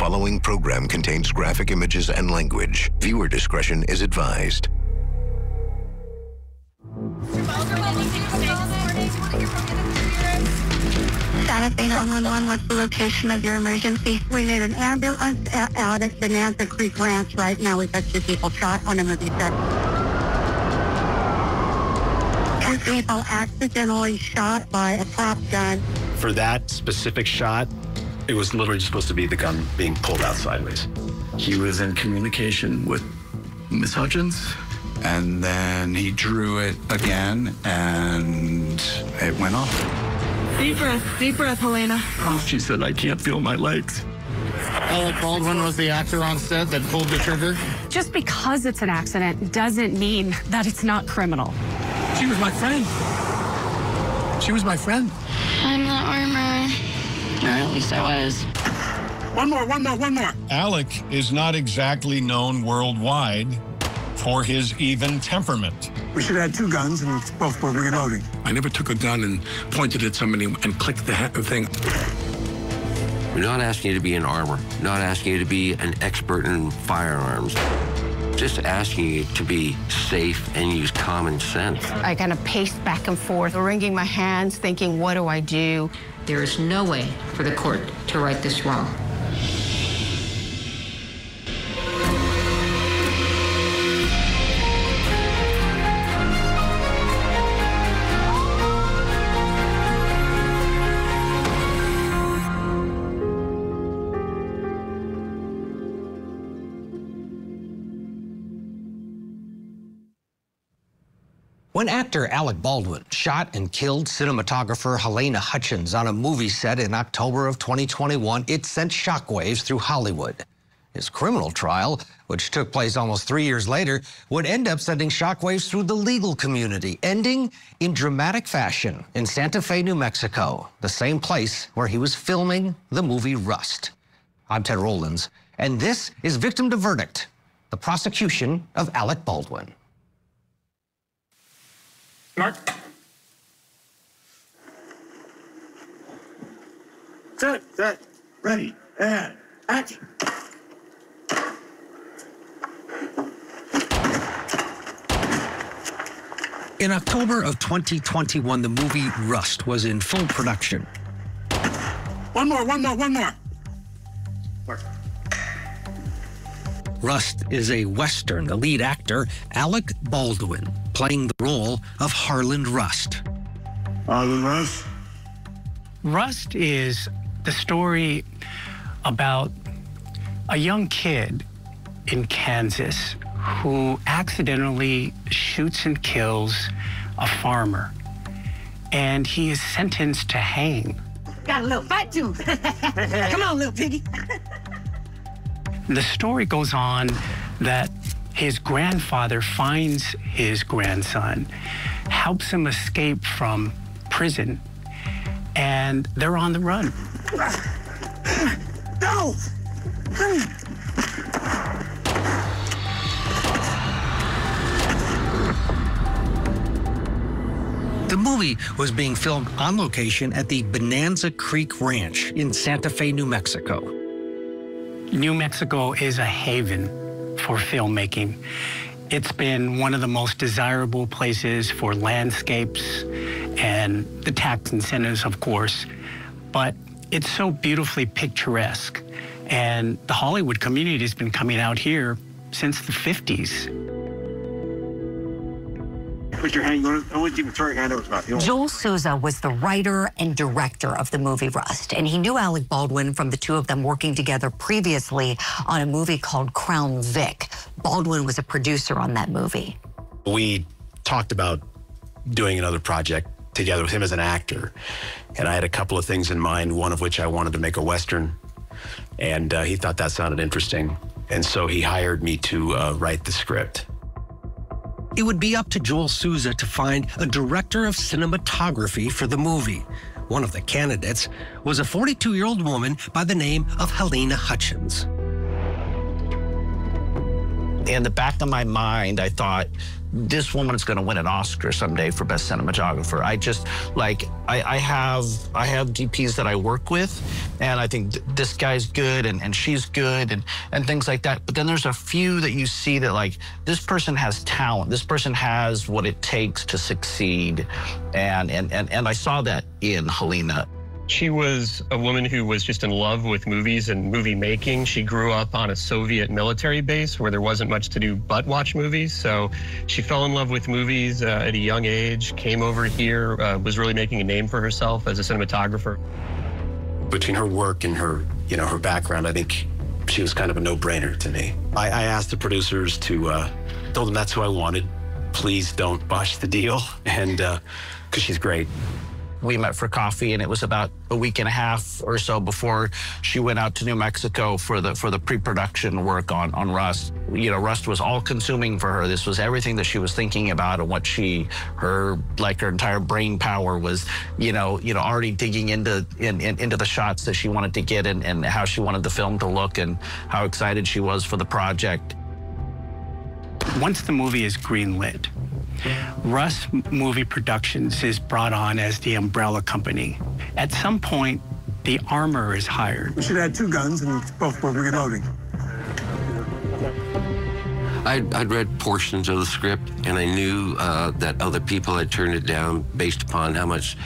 following program contains graphic images and language. Viewer discretion is advised. Santa Fe 911, what's the location of your emergency? We need an ambulance out at Bonanza Creek Ranch right now. We've got two people shot on a movie set. Two people accidentally shot by a prop gun. For that specific shot, it was literally supposed to be the gun being pulled out sideways. He was in communication with Miss Hutchins, and then he drew it again, and it went off. Deep breath, deep breath, Halyna. Oh, she said, I can't feel my legs. Alec Baldwin was the actor on set that pulled the trigger. Just because it's an accident doesn't mean that it's not criminal. She was my friend. She was my friend. I'm the armor. Or at least I was. One more, one more, one more. Alec is not exactly known worldwide for his even temperament. We should have two guns and both were reloading. I never took a gun and pointed at somebody and clicked the thing. We're not asking you to be an armor, not asking you to be an expert in firearms. Just asking you to be safe and use common sense. I kind of paced back and forth, wringing my hands, thinking, what do I do? There is no way for the court to right this wrong. When actor Alec Baldwin shot and killed cinematographer Halyna Hutchins on a movie set in October of 2021, it sent shockwaves through Hollywood. His criminal trial, which took place almost three years later, would end up sending shockwaves through the legal community, ending in dramatic fashion in Santa Fe, New Mexico, the same place where he was filming the movie Rust. I'm Ted Rowlands, and this is Victim to Verdict, the prosecution of Alec Baldwin. Mark. Set, set, ready, and action. In October of 2021, the movie Rust was in full production. One more, one more, one more. Rust is a Western. The lead actor, Alec Baldwin, playing the role of Harland Rust. Harland Rust? Rust is the story about a young kid in Kansas who accidentally shoots and kills a farmer. And he is sentenced to hang. Got a little fight too. Come on, little piggy. The story goes on that his grandfather finds his grandson, helps him escape from prison, and they're on the run. No! The movie was being filmed on location at the Bonanza Creek Ranch in Santa Fe, New Mexico. New Mexico is a haven for filmmaking. It's been one of the most desirable places for landscapes and the tax incentives, of course, but it's so beautifully picturesque. And the Hollywood community has been coming out here since the 50s. Put your hand, I want you to throw your hand over his mouth. You know? Joel Souza was the writer and director of the movie Rust, and he knew Alec Baldwin from the two of them working together previously on a movie called Crown Vic. Baldwin was a producer on that movie. We talked about doing another project together with him as an actor, and I had a couple of things in mind, one of which I wanted to make a Western, and uh, he thought that sounded interesting. And so he hired me to uh, write the script. It would be up to Joel Souza to find a director of cinematography for the movie. One of the candidates was a 42 year old woman by the name of Halyna Hutchins. In the back of my mind, I thought, this woman is going to win an Oscar someday for best cinematographer. I just like I, I have I have DPs that I work with, and I think th- this guy's good and, and she's good and and things like that. But then there's a few that you see that like this person has talent. This person has what it takes to succeed, and and and, and I saw that in Halyna. She was a woman who was just in love with movies and movie making. She grew up on a Soviet military base where there wasn't much to do but watch movies. So she fell in love with movies uh, at a young age, came over here, uh, was really making a name for herself as a cinematographer. Between her work and her, you know, her background, I think she was kind of a no-brainer to me. I, I asked the producers to, uh, told them that's who I wanted. Please don't botch the deal, and because she's great we met for coffee and it was about a week and a half or so before she went out to New Mexico for the for the pre-production work on on Rust. You know, Rust was all consuming for her. This was everything that she was thinking about and what she her like her entire brain power was, you know, you know, already digging into in, in, into the shots that she wanted to get and, and how she wanted the film to look and how excited she was for the project. Once the movie is greenlit, Rust Movie Productions is brought on as the umbrella company. At some point, the armor is hired. We should add two guns and both were reloading. I'd, I'd, read portions of the script, and I knew uh, that other people had turned it down based upon how much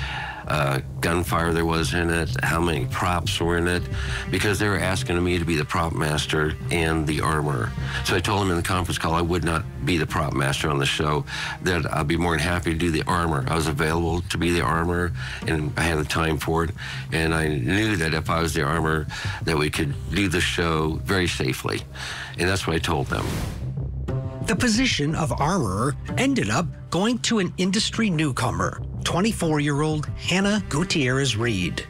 uh, gunfire there was in it, how many props were in it, because they were asking me to be the prop master and the armor. So I told them in the conference call I would not be the prop master on the show, that I'd be more than happy to do the armor. I was available to be the armor, and I had the time for it. And I knew that if I was the armor, that we could do the show very safely. And that's what I told them. The position of armorer ended up going to an industry newcomer, 24 year old Hannah Gutierrez Reed.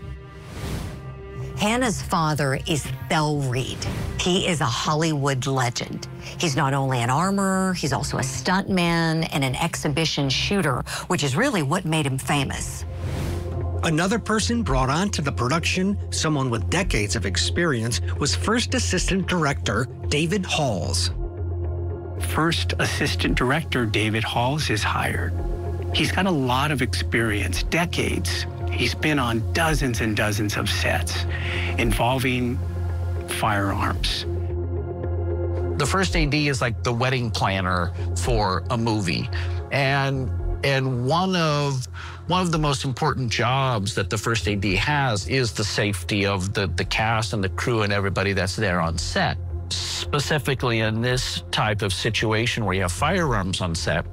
Hannah's father is Thell Reed. He is a Hollywood legend. He's not only an armorer, he's also a stuntman and an exhibition shooter, which is really what made him famous. Another person brought on to the production, someone with decades of experience, was first assistant director David Halls. First assistant director David Halls is hired. He's got a lot of experience, decades. He's been on dozens and dozens of sets involving firearms. The first AD is like the wedding planner for a movie. And and one of one of the most important jobs that the first AD has is the safety of the, the cast and the crew and everybody that's there on set. Specifically in this type of situation where you have firearms on set,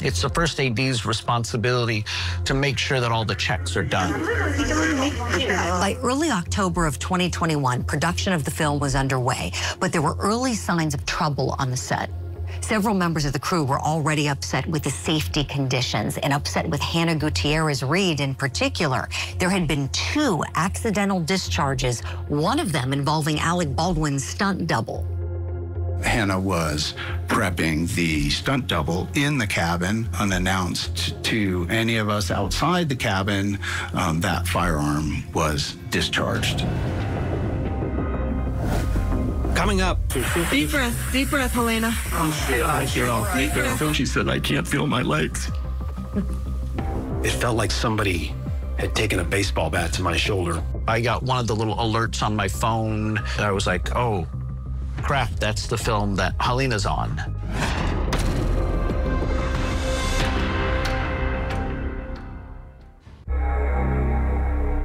it's the first AD's responsibility to make sure that all the checks are done. By early October of 2021, production of the film was underway, but there were early signs of trouble on the set. Several members of the crew were already upset with the safety conditions and upset with Hannah Gutierrez Reed in particular. There had been two accidental discharges, one of them involving Alec Baldwin's stunt double. Hannah was prepping the stunt double in the cabin, unannounced to any of us outside the cabin. Um, that firearm was discharged. Coming up. Deep breath, deep breath, Halyna. She said, I can't feel my legs. It felt like somebody had taken a baseball bat to my shoulder. I got one of the little alerts on my phone. I was like, oh, crap, that's the film that Halyna's on.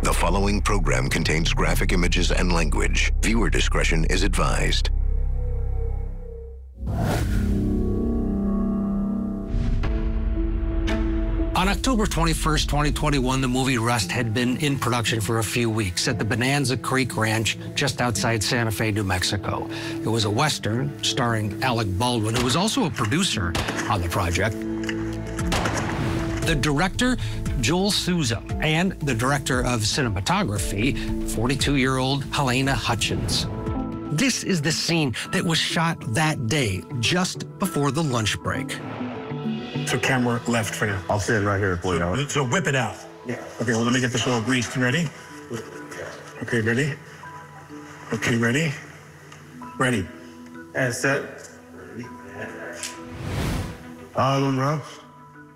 The following program contains graphic images and language. Viewer discretion is advised. On October 21st, 2021, the movie Rust had been in production for a few weeks at the Bonanza Creek Ranch just outside Santa Fe, New Mexico. It was a Western starring Alec Baldwin, who was also a producer on the project. The director, Joel Souza, and the director of cinematography, 42 year old Halyna Hutchins. This is the scene that was shot that day, just before the lunch break. So camera left for you. I'll stand right here for you. So whip it out. Yeah. Okay, well, let me get this all greased. Ready? Okay, ready? Okay, ready? Ready. And set. Harland Rust.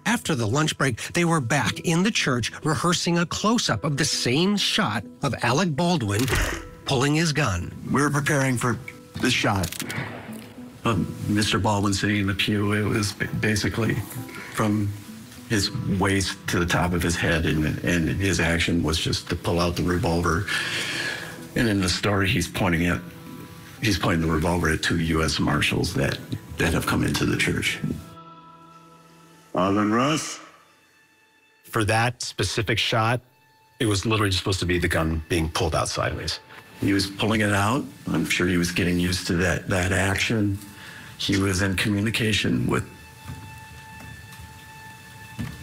After the lunch break, they were back in the church rehearsing a close up of the same shot of Alec Baldwin pulling his gun. We were preparing for the shot Um, of Mr. Baldwin sitting in the pew. It was basically from his waist to the top of his head, and, and his action was just to pull out the revolver. And in the story, he's pointing at he's pointing the revolver at two U.S. Marshals that that have come into the church. Harland Rust. For that specific shot, it was literally just supposed to be the gun being pulled out sideways. He was pulling it out. I'm sure he was getting used to that that action. He was in communication with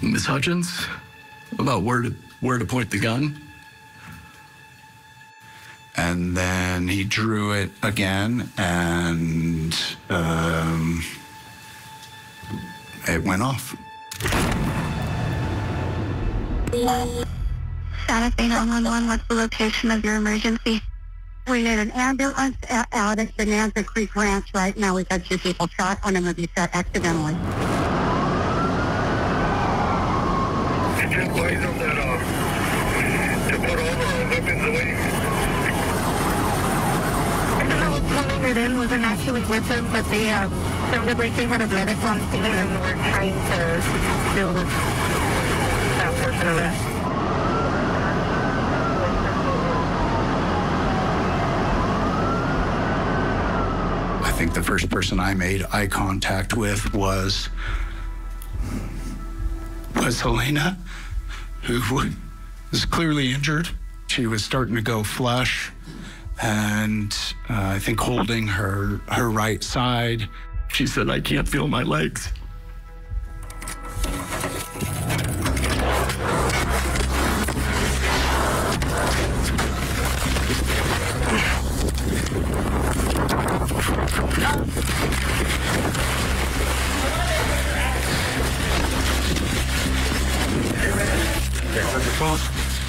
Miss Hutchins about where to where to point the gun. And then he drew it again, and um, it went off. Status 911, what's the location of your emergency? We need an ambulance out at Bonanza Creek Ranch right now. We've got two people shot on a movie set accidentally. Did you advise them that uh, to put all the weapons away? I don't know what's coming it in wasn't actually with them, but they uh, sounded like they had a medic on scene and were trying to do that person arrest. I think the first person I made eye contact with was was Halyna, who was clearly injured. She was starting to go flush, and uh, I think holding her her right side. She said, "I can't feel my legs."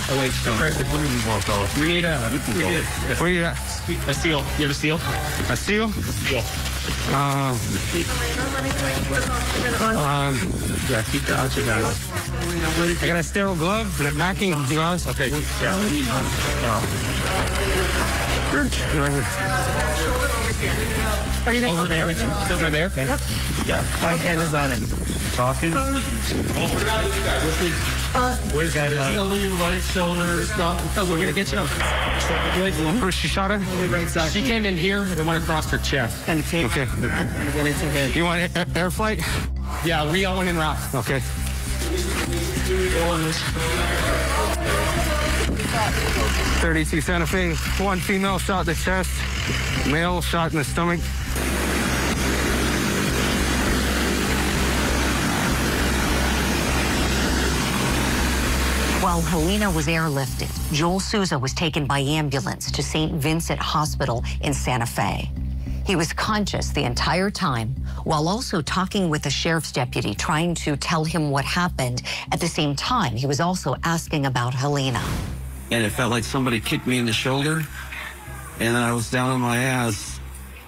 Oh, wait, no. We need a. We need a. Where you at? A seal. You have a seal? A seal? Seal. Um. Um. Yeah, keep the out I got a sterile glove, and a backing gloves. Okay. Yeah. Are you over there? Over there? Okay. Yeah. My hand is on it. Talking. Where's that? Uh, your right shoulder. Stop. Oh, we're gonna get you up. First, she shot her. She came in here and went across her chest. And came. Okay. You want air, air flight? Yeah, we all went in rock. Okay. Thirty-two Santa Fe. One female shot in the chest. Male shot in the stomach. While Halyna was airlifted, Joel Souza was taken by ambulance to St. Vincent Hospital in Santa Fe. He was conscious the entire time while also talking with a sheriff's deputy, trying to tell him what happened. At the same time, he was also asking about Halyna. and it felt like somebody kicked me in the shoulder. And then I was down on my ass.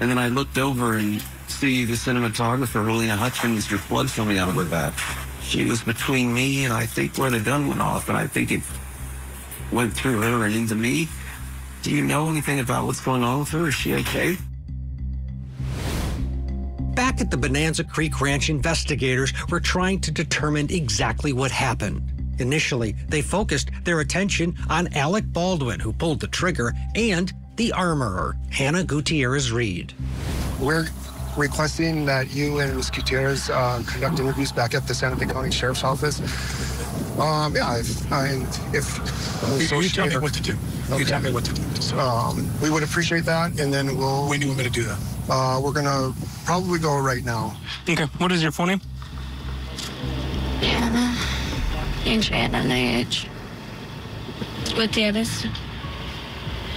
And then I looked over and see the cinematographer, Halyna Hutchins, with blood coming out of her back. She was between me and I think where the gun went off, and I think it went through her and into me. Do you know anything about what's going on with her? Is she okay? Back at the Bonanza Creek Ranch, investigators were trying to determine exactly what happened. Initially, they focused their attention on Alec Baldwin, who pulled the trigger, and the armorer, Hannah Gutierrez Reed. We're requesting that you and Ms. Gutierrez uh, conduct interviews back at the Santa Fe County Sheriff's Office. Um, yeah, if, uh, and if You- you tell me what to do. You tell me what to do. Um, we would appreciate that, and then we'll. When do you want me to do that? Uh, we're gonna probably go right now. Okay. What is your full name? Hannah. Age and age. Gutierrez.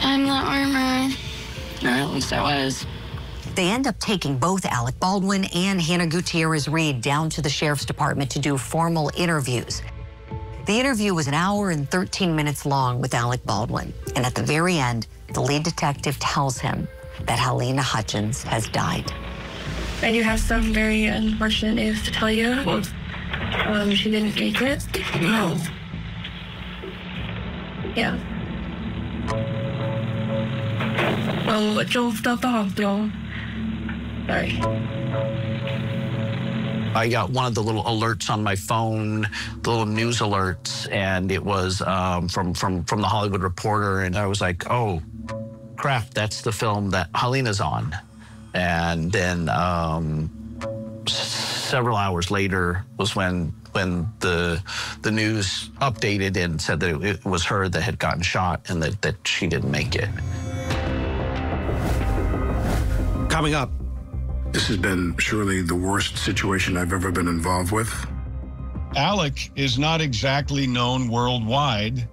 I'm the armor. Or at least I was. They end up taking both Alec Baldwin and Hannah Gutierrez Reed down to the sheriff's department to do formal interviews. The interview was an hour and 13 minutes long with Alec Baldwin. And at the very end, the lead detective tells him that Halyna Hutchins has died. I do have some very unfortunate news to tell you. Um, she didn't make it. No. Yeah. Well, drove to the hospital. Sorry. I got one of the little alerts on my phone, the little news alerts, and it was um, from from from the Hollywood Reporter, and I was like, oh, crap, that's the film that Halyna's on, and then um, several hours later was when when the the news updated and said that it was her that had gotten shot and that, that she didn't make it. Coming up. This has been surely the worst situation I've ever been involved with. Alec is not exactly known worldwide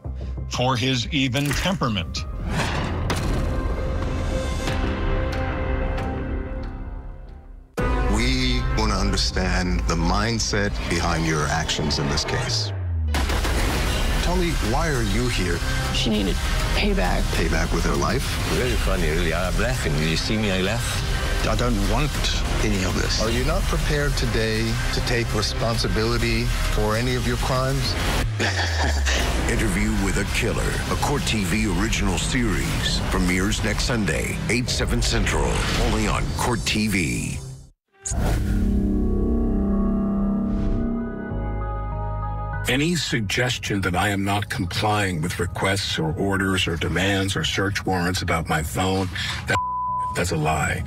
for his even temperament. We want to understand the mindset behind your actions in this case. Tell me, why are you here? She needed payback. Payback with her life? Very funny, really. I'm laughing. You see me, I laugh. I don't want any of this. Are you not prepared today to take responsibility for any of your crimes? Interview with a Killer, a Court TV original series. Premieres next Sunday, 8, 7 Central, only on Court TV. Any suggestion that I am not complying with requests or orders or demands or search warrants about my phone, that, that's a lie.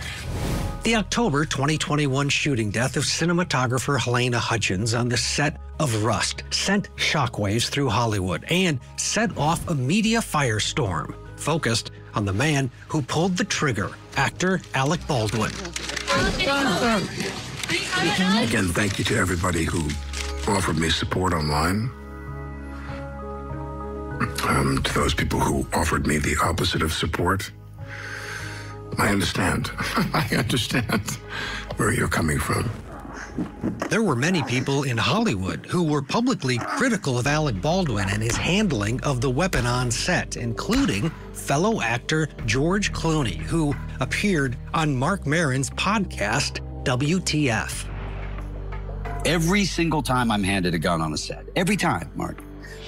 The October 2021 shooting death of cinematographer Halyna Hutchins on the set of Rust sent shockwaves through Hollywood and set off a media firestorm focused on the man who pulled the trigger, actor Alec Baldwin. Again, thank you to everybody who offered me support online. Um, to those people who offered me the opposite of support. I understand. I understand where you're coming from. There were many people in Hollywood who were publicly critical of Alec Baldwin and his handling of the weapon on set, including fellow actor George Clooney, who appeared on Marc Maron's podcast, WTF. Every single time I'm handed a gun on a set, every time, Mark,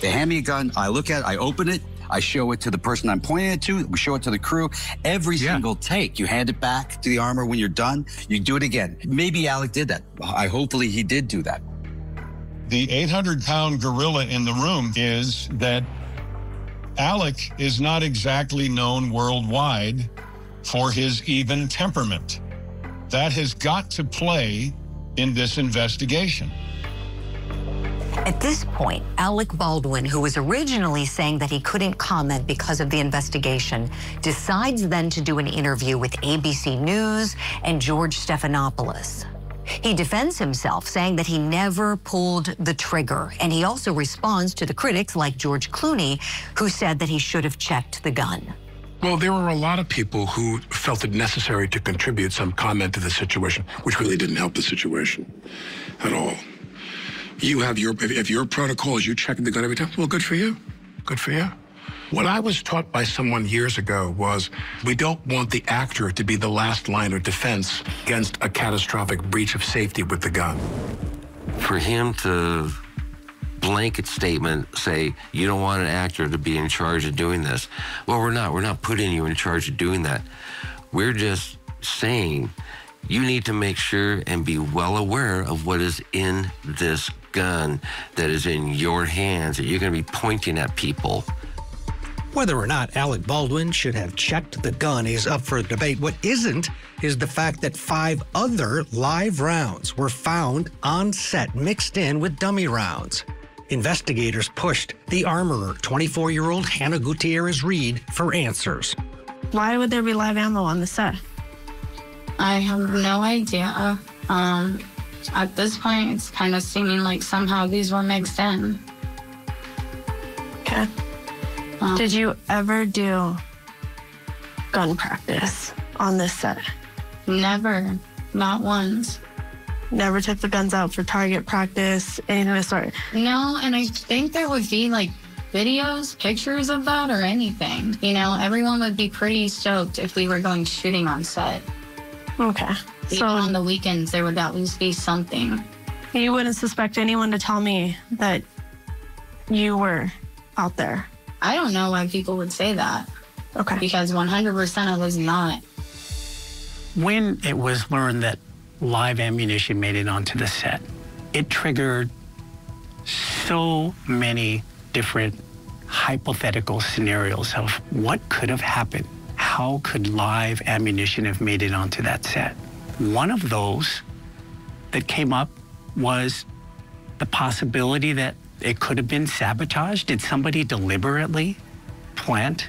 they hand me a gun, I look at it, I open it, I show it to the person I'm pointing it to. We show it to the crew. Every yeah. single take, you hand it back to the armor when you're done. You do it again. Maybe Alec did that. I hopefully he did do that. The 800 pound gorilla in the room is that Alec is not exactly known worldwide for his even temperament. That has got to play in this investigation. At this point, Alec Baldwin, who was originally saying that he couldn't comment because of the investigation, decides then to do an interview with ABC News and George Stephanopoulos. He defends himself, saying that he never pulled the trigger, and he also responds to the critics like George Clooney, who said that he should have checked the gun. Well, there were a lot of people who felt it necessary to contribute some comment to the situation, which really didn't help the situation at all. You have your, if, your protocol is you checking the gun every time, well, good for you. Good for you. What I was taught by someone years ago was we don't want the actor to be the last line of defense against a catastrophic breach of safety with the gun. For him to blanket statement say you don't want an actor to be in charge of doing this. Well, we're not. We're not putting you in charge of doing that. We're just saying you need to make sure and be well aware of what is in this gun that is in your hands that you're going to be pointing at people. Whether or not Alec Baldwin should have checked the gun is up for debate. What isn't is the fact that five other live rounds were found on set mixed in with dummy rounds. Investigators pushed the armorer, 24 year old Hannah Gutierrez Reed, for answers. Why would there be live ammo on the set? I have no idea. Um, at this point, it's kind of seeming like somehow these were mixed in. Okay. Um, Did you ever do gun practice on this set? Never. Not once. Never took the guns out for target practice, anything of the sort? No, and I think there would be like videos, pictures of that, or anything. You know, everyone would be pretty stoked if we were going shooting on set. Okay. So on the weekends, there would at least be something. You wouldn't suspect anyone to tell me that you were out there. I don't know why people would say that. Okay. Because 100% I was not. When it was learned that live ammunition made it onto the set, it triggered so many different hypothetical scenarios of what could have happened. How could live ammunition have made it onto that set? One of those that came up was the possibility that it could have been sabotaged. Did somebody deliberately plant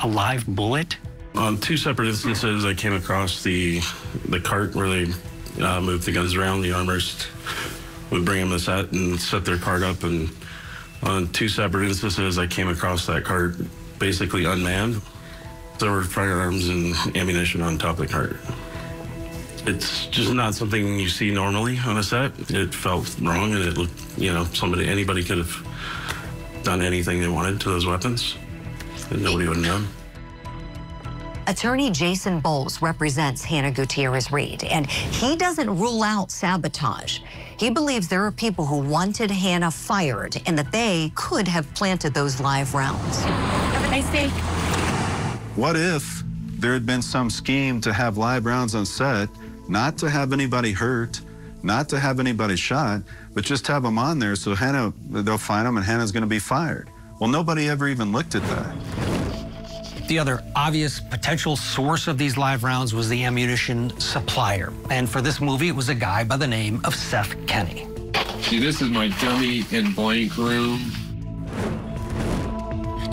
a live bullet? On two separate instances, I came across the the cart where they uh, moved the guns around. The armorist would bring them to set and set their cart up. And on two separate instances, I came across that cart basically unmanned. There were firearms and ammunition on top of the cart. It's just not something you see normally on a set. It felt wrong, and it looked, you know, somebody, anybody could have done anything they wanted to those weapons, and nobody would have known. Attorney Jason Bowles represents Hannah Gutierrez Reed, and he doesn't rule out sabotage. He believes there are people who wanted Hannah fired and that they could have planted those live rounds. Have a nice day. What if there had been some scheme to have live rounds on set, not to have anybody hurt, not to have anybody shot, but just have them on there so Hannah, they'll find them and Hannah's going to be fired? Well, nobody ever even looked at that. The other obvious potential source of these live rounds was the ammunition supplier. And for this movie, it was a guy by the name of Seth Kenney. See, this is my dummy and blank room.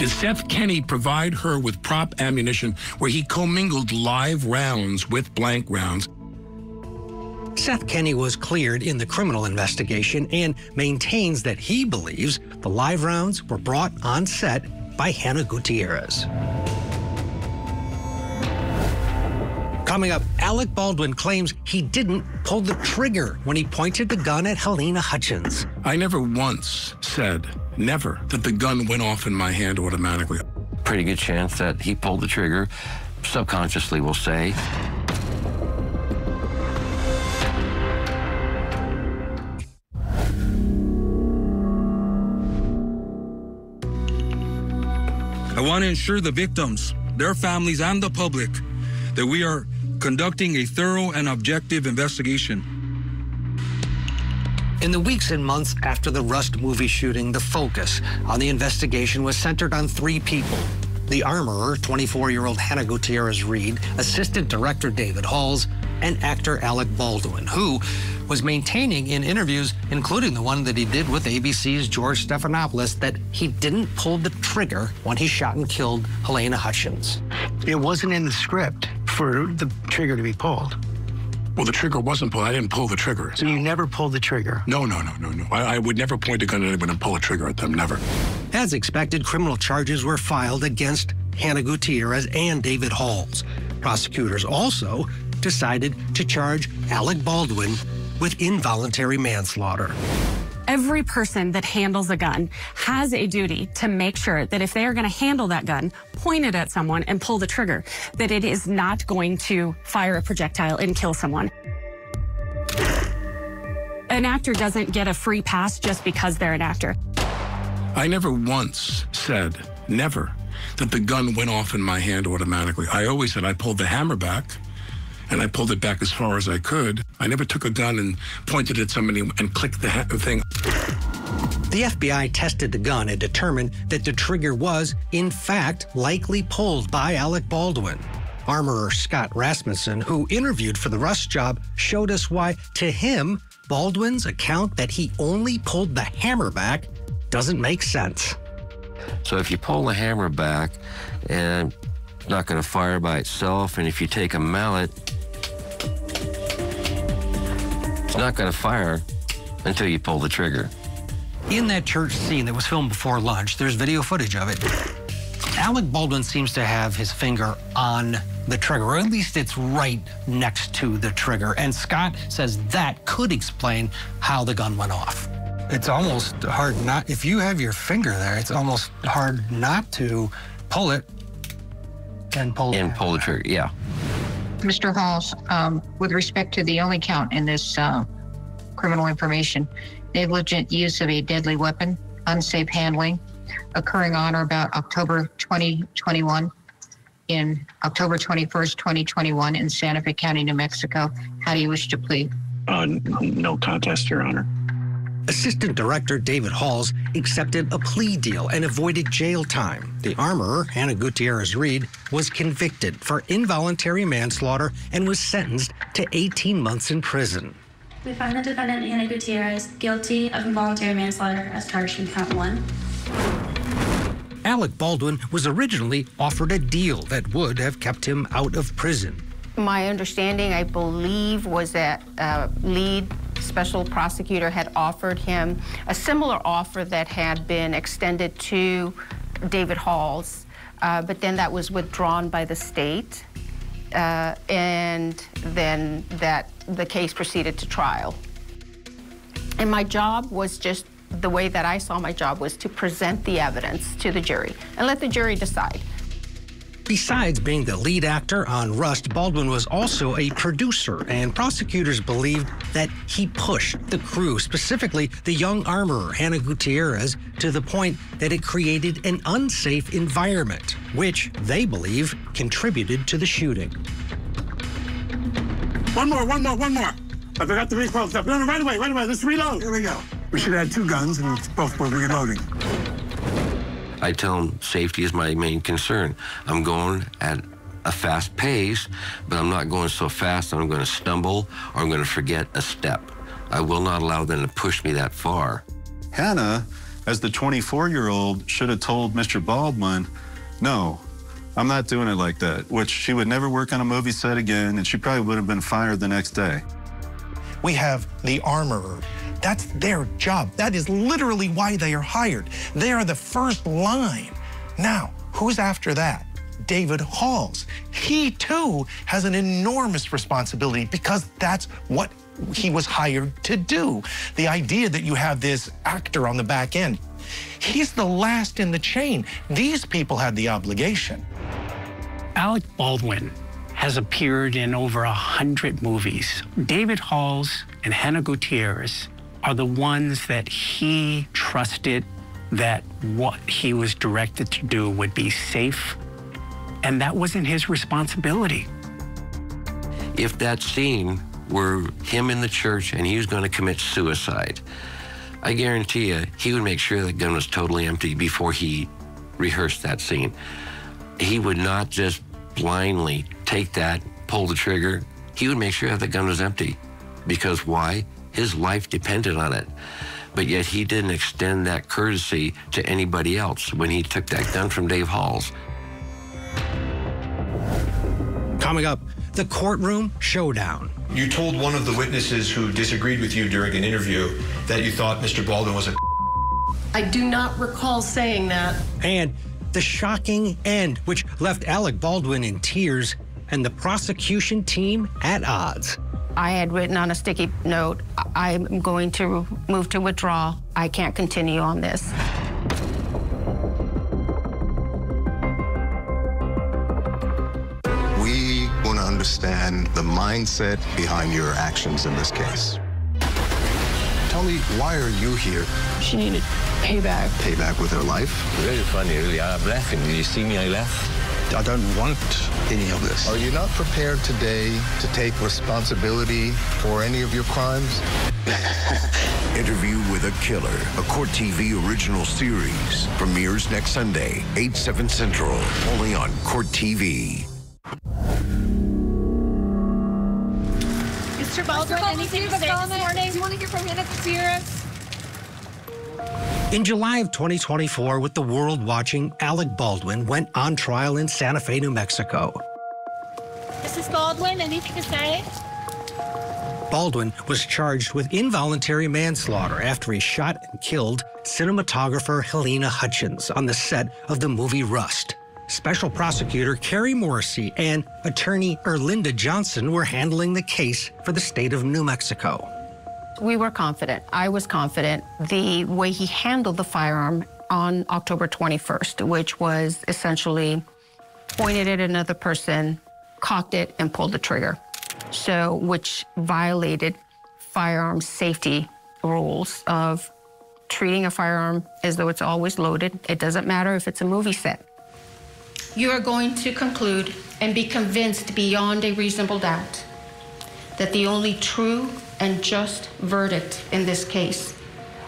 Did Seth Kenney provide her with prop ammunition where he commingled live rounds with blank rounds? Seth Kenney was cleared in the criminal investigation and maintains that he believes the live rounds were brought on set by Hannah Gutierrez. Coming up, Alec Baldwin claims he didn't pull the trigger when he pointed the gun at Halyna Hutchins. I never once said, never, that the gun went off in my hand automatically. Pretty good chance that he pulled the trigger, subconsciously, we'll say. I want to ensure the victims, their families, and the public that we are conducting a thorough and objective investigation. In the weeks and months after the Rust movie shooting, the focus on the investigation was centered on three people. The armorer, 24-year-old Hannah Gutierrez Reed, assistant director David Halls, and actor Alec Baldwin, who was maintaining in interviews, including the one that he did with ABC's George Stephanopoulos, that he didn't pull the trigger when he shot and killed Halyna Hutchins. It wasn't in the script for the trigger to be pulled. Well, the trigger wasn't pulled. I didn't pull the trigger. So you never pulled the trigger? No, no, no, no, no. I, I would never point a gun at anyone and pull a trigger at them. Never. As expected, criminal charges were filed against Hannah Gutierrez and David Halls. Prosecutors also decided to charge Alec Baldwin with involuntary manslaughter. Every person that handles a gun has a duty to make sure that if they are going to handle that gun, point it at someone and pull the trigger, that it is not going to fire a projectile and kill someone. An actor doesn't get a free pass just because they're an actor. I never once said, never, that the gun went off in my hand automatically. I always said I pulled the hammer back and I pulled it back as far as I could. I never took a gun and pointed at somebody and clicked the thing. The FBI tested the gun and determined that the trigger was, in fact, likely pulled by Alec Baldwin. Armorer Scott Rasmussen, who interviewed for the Rust job, showed us why, to him, Baldwin's account that he only pulled the hammer back doesn't make sense. So if you pull the hammer back and it's not going to fire by itself, and if you take a mallet, it's not going to fire until you pull the trigger. In that church scene that was filmed before lunch, there's video footage of it. Alec Baldwin seems to have his finger on the trigger, or at least it's right next to the trigger. And Scott says that could explain how the gun went off. It's almost hard not, if you have your finger there, it's almost hard not to pull it and pull And pull the trigger, yeah. Mr. Halls, um, with respect to the only count in this uh, criminal information, negligent use of a deadly weapon, unsafe handling, occurring on or about October 2021 in October 21st, 2021 in Santa Fe County, New Mexico. How do you wish to plead? Uh, no contest, Your Honor. Assistant Director David Halls accepted a plea deal and avoided jail time. The armorer, Hannah Gutierrez Reed, was convicted for involuntary manslaughter and was sentenced to 18 months in prison. We find the defendant, Hannah Gutierrez, guilty of involuntary manslaughter as charged in count one. Alec Baldwin was originally offered a deal that would have kept him out of prison. My understanding, I believe, was that uh, lead special prosecutor had offered him a similar offer that had been extended to David Halls, uh, but then that was withdrawn by the state, uh, and then that the case proceeded to trial. And my job was just the way that I saw my job was to present the evidence to the jury and let the jury decide. Besides being the lead actor on Rust, Baldwin was also a producer, and prosecutors believed that he pushed the crew, specifically the young armorer Hannah Gutierrez, to the point that it created an unsafe environment, which they believe contributed to the shooting. One more, one more, one more. I forgot the recoil stuff. No, no, right away, right away. Let's reload. Here we go. We should have had two guns and both were reloading. I tell them safety is my main concern. I'm going at a fast pace, but I'm not going so fast that I'm going to stumble or I'm going to forget a step. I will not allow them to push me that far. Hannah, as the 24 year old, should have told Mr. Baldwin, no, I'm not doing it like that, which she would never work on a movie set again, and she probably would have been fired the next day. We have the armorer. That's their job. That is literally why they are hired. They are the first line. Now, who's after that? David Halls. He too has an enormous responsibility because that's what he was hired to do. The idea that you have this actor on the back end, he's the last in the chain. These people had the obligation. Alec Baldwin has appeared in over a hundred movies. David Halls and Hannah Gutierrez are the ones that he trusted that what he was directed to do would be safe, and that wasn't his responsibility. If that scene were him in the church and he was going to commit suicide, I guarantee you he would make sure the gun was totally empty before he rehearsed that scene. He would not just blindly take that, pull the trigger. He would make sure that the gun was empty. Because why? His life depended on it. But yet he didn't extend that courtesy to anybody else when he took that gun from Dave Halls. Coming up, the courtroom showdown. You told one of the witnesses who disagreed with you during an interview that you thought Mr. Baldwin was a. I do not recall saying that. And the shocking end, which left Alec Baldwin in tears and the prosecution team at odds. I had written on a sticky note, I'm going to move to withdraw. I can't continue on this. We want to understand the mindset behind your actions in this case. Tell me, why are you here? She needed payback. Payback with her life? Very funny, really. I'm laughing. Did you see me? I laugh. I don't want any of this. Are you not prepared today to take responsibility for any of your crimes? Interview with a Killer, a Court TV original series. Premieres next Sunday, 8, 7 Central, only on Court TV. Mr. Baldwin, anything to say this morning? Do you want to hear from Hannah Gutierrez? In July of 2024, with the world watching, Alec Baldwin went on trial in Santa Fe, New Mexico. Mrs. Baldwin, anything to say? Baldwin was charged with involuntary manslaughter after he shot and killed cinematographer Halyna Hutchins on the set of the movie Rust. Special prosecutor Kari Morrissey and attorney Erlinda Johnson were handling the case for the state of New Mexico. We were confident. I was confident. The way he handled the firearm on October 21st, which was essentially pointed at another person, cocked it and pulled the trigger. So, which violated firearm safety rules of treating a firearm as though it's always loaded. It doesn't matter if it's a movie set. You are going to conclude and be convinced beyond a reasonable doubt that the only true and just verdict in this case,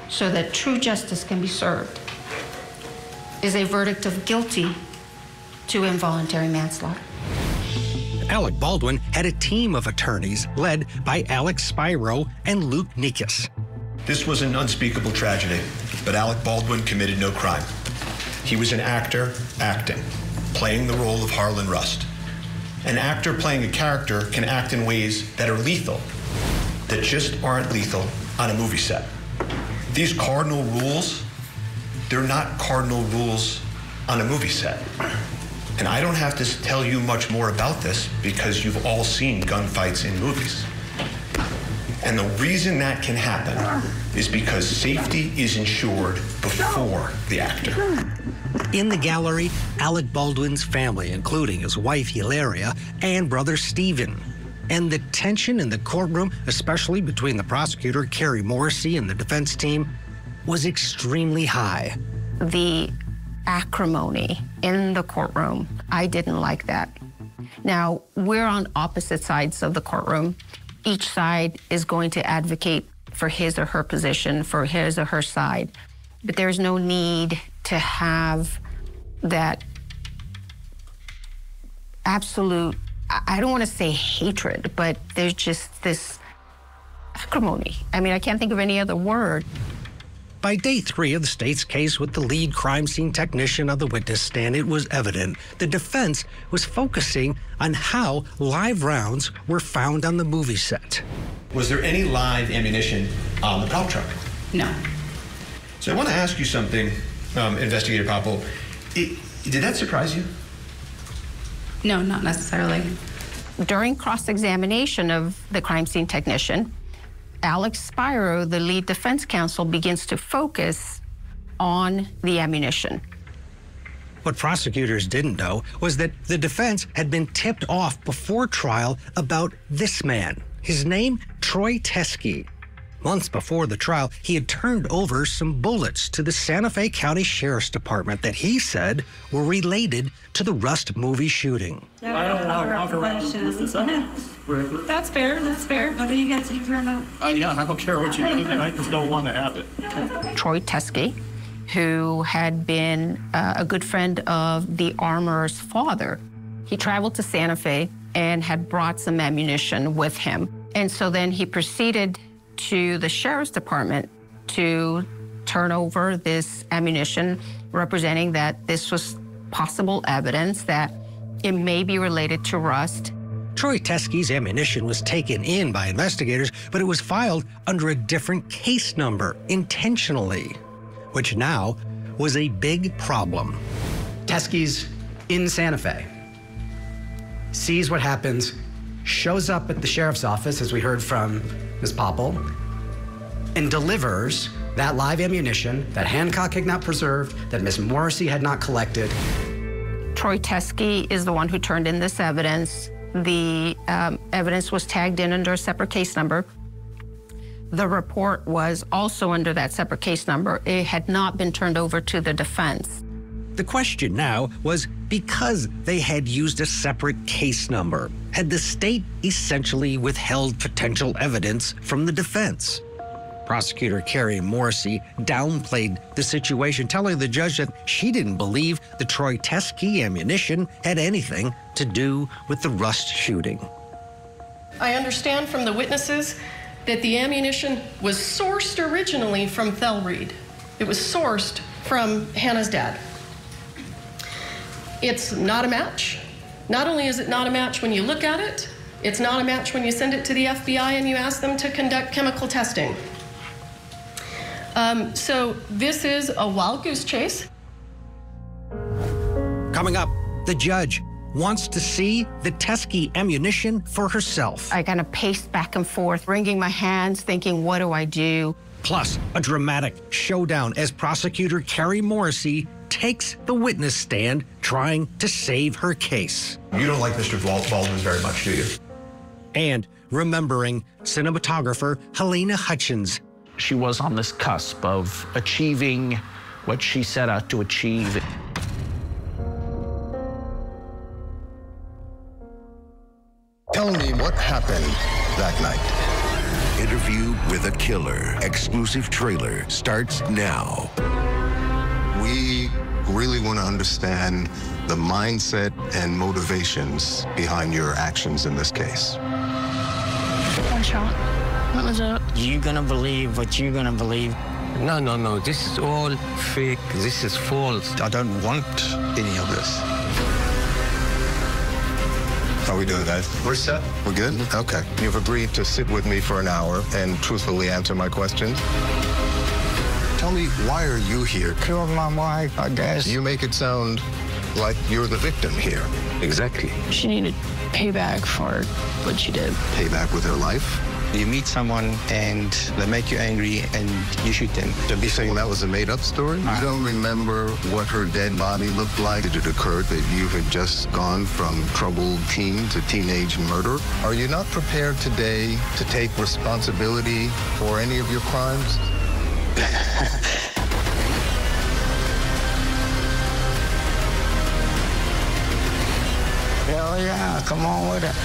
so that true justice can be served, is a verdict of guilty to involuntary manslaughter. Alec Baldwin had a team of attorneys led by Alex Spiro and Luke Nikas. This was an unspeakable tragedy, but Alec Baldwin committed no crime. He was an actor acting, playing the role of Harland Rust. An actor playing a character can act in ways that are lethal, that just aren't lethal on a movie set. These cardinal rules, they're not cardinal rules on a movie set. And I don't have to tell you much more about this because you've all seen gunfights in movies. And the reason that can happen is because safety is ensured before the actor. In the gallery, Alec Baldwin's family, including his wife Hilaria and brother Stephen. And the tension in the courtroom, especially between the prosecutor, Kari Morrissey, and the defense team, was extremely high. The acrimony in the courtroom, I didn't like that. Now, we're on opposite sides of the courtroom. Each side is going to advocate for his or her position, for his or her side. But there's no need to have that absolute, I don't want to say hatred, but there's just this acrimony. I mean, I can't think of any other word. By day three of the state's case with the lead crime scene technician on the witness stand, it was evident the defense was focusing on how live rounds were found on the movie set. Was there any live ammunition on the plow truck? No. So I want to ask you something, um, Investigator Poppell. It, did that surprise you? No, not necessarily. During cross examination of the crime scene technician, Alex Spiro, the lead defense counsel, begins to focus on the ammunition. What prosecutors didn't know was that the defense had been tipped off before trial about this man. His name, Troy Teske. Months before the trial, he had turned over some bullets to the Santa Fe County Sheriff's Department that he said were related to the Rust movie shooting. I don't want to That's fair. That's fair. What do you guys think about? Uh, yeah, I don't care what you do. I just don't want to have it. Troy Teske, who had been uh, a good friend of the armorer's father, he traveled to Santa Fe and had brought some ammunition with him. And so then he proceeded to the sheriff's department to turn over this ammunition, representing that this was possible evidence that it may be related to rust. Troy Teske's ammunition was taken in by investigators, but it was filed under a different case number intentionally, which now was a big problem. Teske's in Santa Fe, sees what happens, shows up at the sheriff's office, as we heard from Ms. Poppell, and delivers that live ammunition that Hancock had not preserved, that Ms. Morrissey had not collected. Troy Teske is the one who turned in this evidence. The um, evidence was tagged in under a separate case number. The report was also under that separate case number. It had not been turned over to the defense. The question now was because they had used a separate case number, had the state essentially withheld potential evidence from the defense? Prosecutor Kari Morrissey downplayed the situation, telling the judge that she didn't believe the Troy Teske ammunition had anything to do with the Rust shooting. I understand from the witnesses that the ammunition was sourced originally from Thell Reed. It was sourced from Hannah's dad. It's not a match. Not only is it not a match when you look at it, it's not a match when you send it to the FBI and you ask them to conduct chemical testing. Um, so this is a wild goose chase. Coming up, the judge wants to see the Teske ammunition for herself. I kind of paced back and forth, wringing my hands, thinking, what do I do? Plus, a dramatic showdown as prosecutor Kari Morrissey takes the witness stand trying to save her case. You don't like Mr. Baldwin very much, do you? And remembering cinematographer Halyna Hutchins. She was on this cusp of achieving what she set out to achieve. Tell me what happened that night. Interview with a killer. Exclusive trailer starts now. We really want to understand the mindset and motivations behind your actions in this case. What's wrong? What was it? You gonna believe what you gonna believe. No, no, no. This is all fake. This is false. I don't want any of this. How we doing, guys? We're set. We're good? Mm-hmm. Okay. You've agreed to sit with me for an hour and truthfully answer my questions. Tell me, why are you here? Killed my wife, I guess. You make it sound like you're the victim here. Exactly. She needed payback for what she did. Payback with her life? You meet someone and they make you angry and you shoot them. To be saying that was a made up story? You don't remember what her dead body looked like? Did it occur that you had just gone from troubled teen to teenage murder? Are you not prepared today to take responsibility for any of your crimes? Hell yeah, come on with it.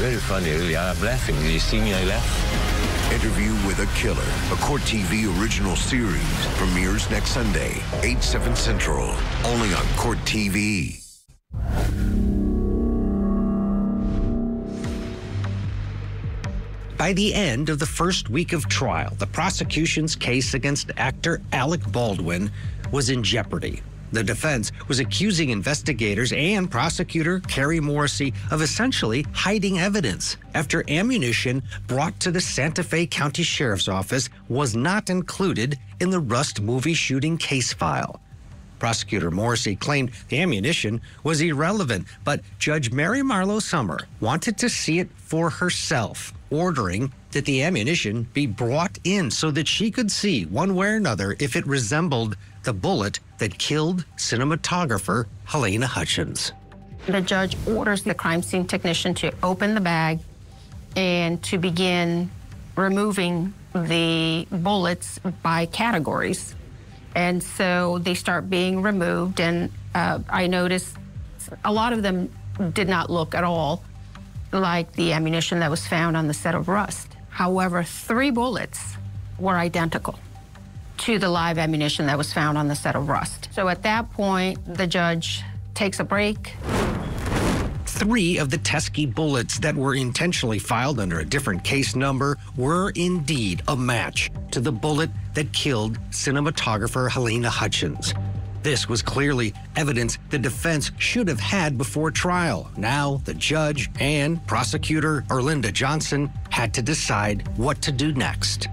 Very funny, really. I'm laughing. Did you see me? I laugh. Interview with a Killer, a Court TV original series, premieres next Sunday, 8, 7 Central, only on Court TV. By the end of the first week of trial, the prosecution's case against actor Alec Baldwin was in jeopardy. The defense was accusing investigators and prosecutor Kari Morrissey of essentially hiding evidence after ammunition brought to the Santa Fe County Sheriff's Office was not included in the Rust movie shooting case file. Prosecutor Morrissey claimed the ammunition was irrelevant, but Judge Mary Marlowe Sommer wanted to see it for herself, ordering that the ammunition be brought in so that she could see one way or another if it resembled the bullet that killed cinematographer Halyna Hutchins. The judge orders the crime scene technician to open the bag and to begin removing the bullets by categories. And so they start being removed, and uh, I noticed a lot of them did not look at all like the ammunition that was found on the set of Rust. However, three bullets were identical to the live ammunition that was found on the set of Rust. So at that point, the judge takes a break. Three of the Teske bullets that were intentionally filed under a different case number were indeed a match to the bullet that killed cinematographer Halyna Hutchins. This was clearly evidence the defense should have had before trial. Now, the judge and prosecutor Erlinda Johnson had to decide what to do next.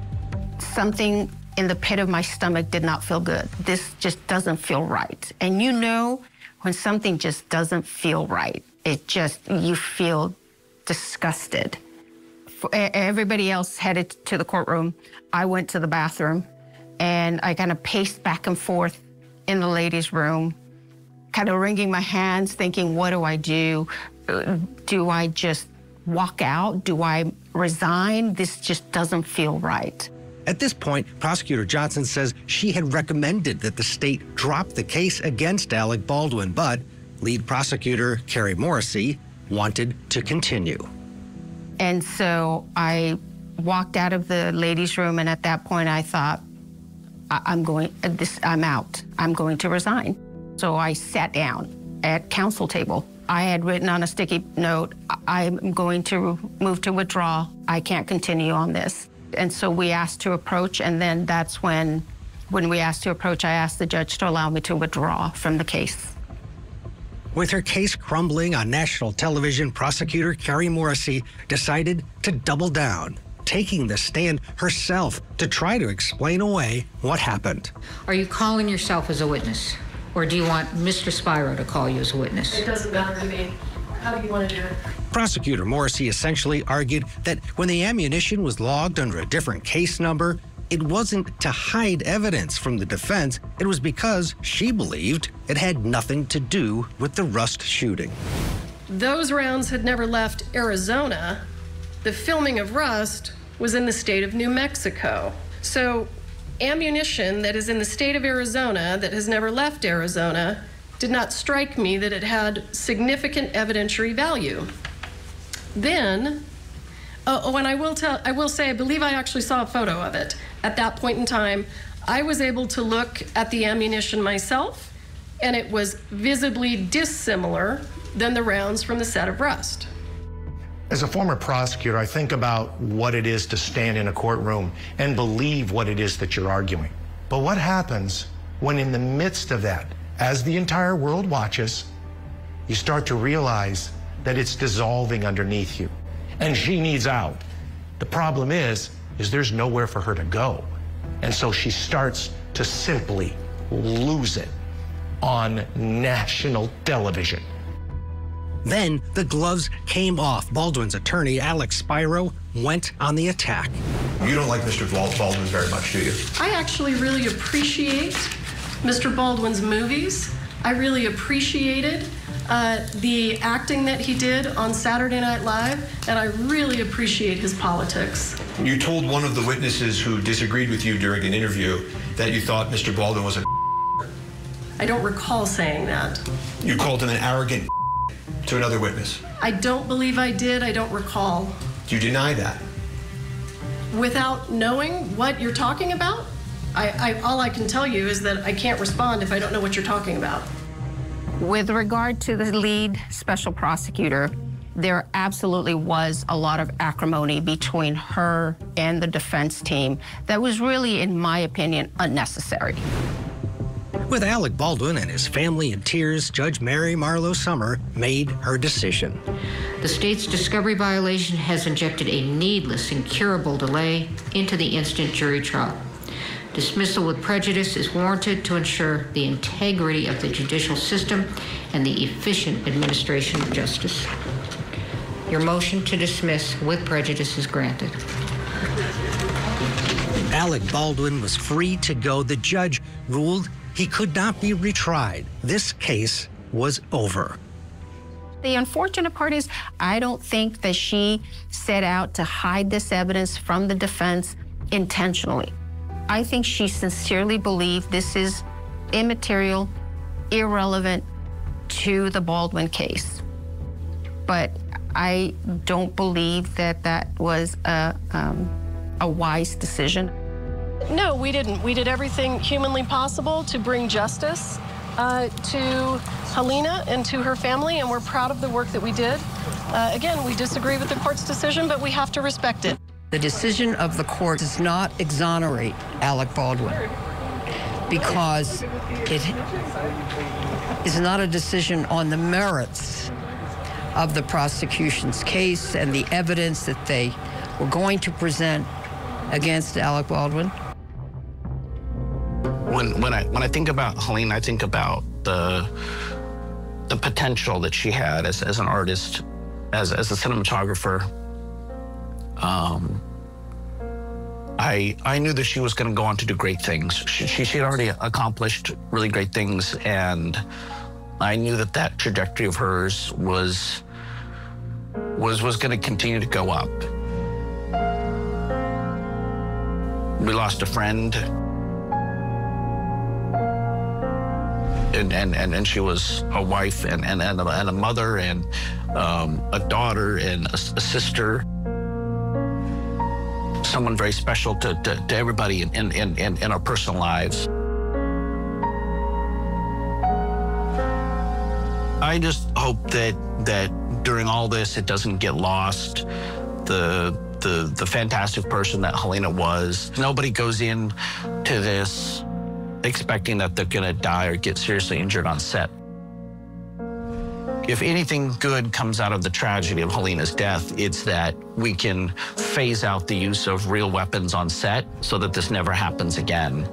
Something in the pit of my stomach did not feel good. This just doesn't feel right. And you know when something just doesn't feel right, it just, you feel disgusted. Everybody else headed to the courtroom. I went to the bathroom and I kind of paced back and forth in the ladies' room, kind of wringing my hands, thinking, what do I do? Do I just walk out? Do I resign? This just doesn't feel right. At this point, prosecutor Johnson says she had recommended that the state drop the case against Alec Baldwin, but lead prosecutor Kari Morrissey wanted to continue. And so I walked out of the ladies' room, and at that point, I thought, I'm going. Uh, this, I'm out. I'm going to resign. So I sat down at counsel table. I had written on a sticky note, "I- I'm going to move to withdraw. I can't continue on this. And so we asked to approach, and then that's when, when we asked to approach, I asked the judge to allow me to withdraw from the case. With her case crumbling on national television, prosecutor Kari Morrissey decided to double down, taking the stand herself to try to explain away what happened. Are you calling yourself as a witness? Or do you want Mr. Spiro to call you as a witness? It doesn't matter to me. How do you want to do it? Prosecutor Morrissey essentially argued that when the ammunition was logged under a different case number, it wasn't to hide evidence from the defense, it was because she believed it had nothing to do with the Rust shooting. Those rounds had never left Arizona. The filming of Rust was in the state of New Mexico. So, ammunition that is in the state of Arizona that has never left Arizona did not strike me that it had significant evidentiary value. Then, uh, oh, and I will tell, I will say, I believe I actually saw a photo of it. At that point in time, I was able to look at the ammunition myself, and it was visibly dissimilar than the rounds from the set of Rust. As a former prosecutor, I think about what it is to stand in a courtroom and believe what it is that you're arguing. But what happens when, in the midst of that, as the entire world watches, you start to realize that it's dissolving underneath you and she needs out. The problem is, is there's nowhere for her to go. And so she starts to simply lose it on national television. Then the gloves came off. Baldwin's attorney, Alex Spiro, went on the attack. You don't like Mr. Baldwin very much, do you? I actually really appreciate Mr. Baldwin's movies. I really appreciated uh, the acting that he did on Saturday Night Live, and I really appreciate his politics. You told one of the witnesses who disagreed with you during an interview that you thought Mr. Baldwin was a. I don't recall saying that. You called him an arrogant to another witness. I don't believe I did. I don't recall. Do you deny that? Without knowing what you're talking about, I, I, all I can tell you is that I can't respond if I don't know what you're talking about. With regard to the lead special prosecutor, there absolutely was a lot of acrimony between her and the defense team that was really, in my opinion, unnecessary. With Alec Baldwin and his family in tears, Judge Mary Marlowe Sommer made her decision. The state's discovery violation has injected a needless, incurable delay into the instant jury trial. Dismissal with prejudice is warranted to ensure the integrity of the judicial system and the efficient administration of justice. Your motion to dismiss with prejudice is granted. Alec Baldwin was free to go. The judge ruled he could not be retried. This case was over. The unfortunate part is, I don't think that she set out to hide this evidence from the defense intentionally. I think she sincerely believed this is immaterial, irrelevant to the Baldwin case. But I don't believe that that was a, um, a wise decision. No, we didn't. We did everything humanly possible to bring justice uh, to Halyna and to her family, and we're proud of the work that we did. Uh, again, we disagree with the court's decision, but we have to respect it. The decision of the court does not exonerate Alec Baldwin because it is not a decision on the merits of the prosecution's case and the evidence that they were going to present against Alec Baldwin. When, when I when I think about Helene, I think about the the potential that she had as, as an artist, as, as a cinematographer, um, I I knew that she was going to go on to do great things. She, she she had already accomplished really great things, and I knew that that trajectory of hers was was was going to continue to go up. We lost a friend. And, and, and, and she was a wife and, and, and, a, and a mother and um, a daughter and a, a sister someone very special to, to, to everybody in, in, in, in our personal lives. I just hope that that during all this it doesn't get lost. The the the fantastic person that Halyna was. Nobody goes in to this expecting that they're gonna die or get seriously injured on set. If anything good comes out of the tragedy of Halyna's death, it's that we can phase out the use of real weapons on set so that this never happens again.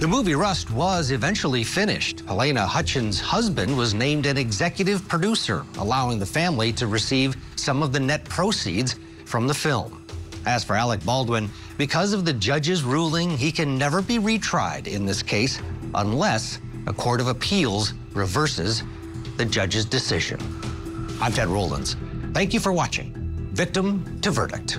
The movie Rust was eventually finished. Halyna Hutchins' husband was named an executive producer, allowing the family to receive some of the net proceeds from the film. As for Alec Baldwin, because of the judge's ruling, he can never be retried in this case unless a court of appeals reverses the judge's decision. I'm Ted Rowlands. Thank you for watching Victim to Verdict.